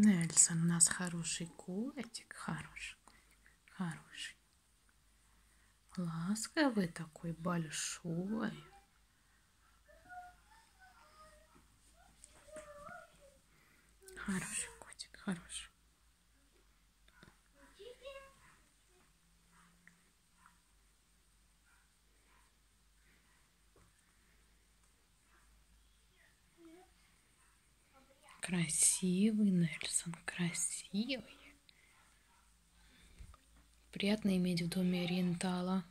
Нельсон у нас хороший котик, хороший, хороший. Ласковый такой, большой. Хороший котик, хороший. Красивый Нельсон, красивый. Приятно иметь в доме ориентала.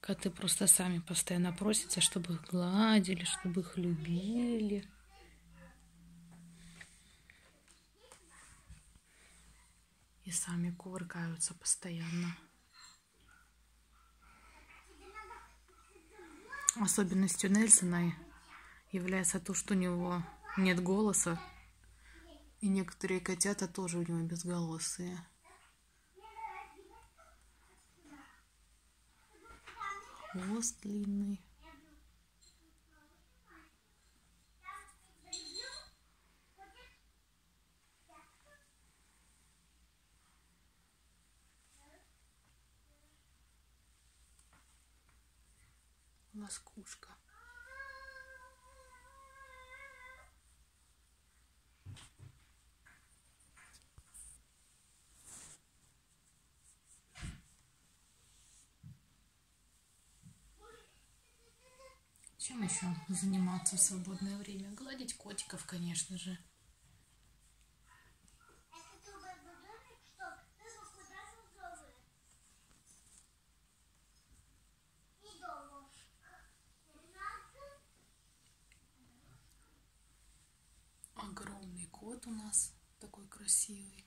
Коты просто сами постоянно просятся, чтобы их гладили, чтобы их любили. И сами кувыркаются постоянно. Особенностью Нельсона является то, что у него нет голоса. И некоторые котята тоже у него безголосые. Хвост длинный. Ласкушка. Чем еще заниматься в свободное время? Гладить котиков, конечно же. Огромный кот у нас такой красивый.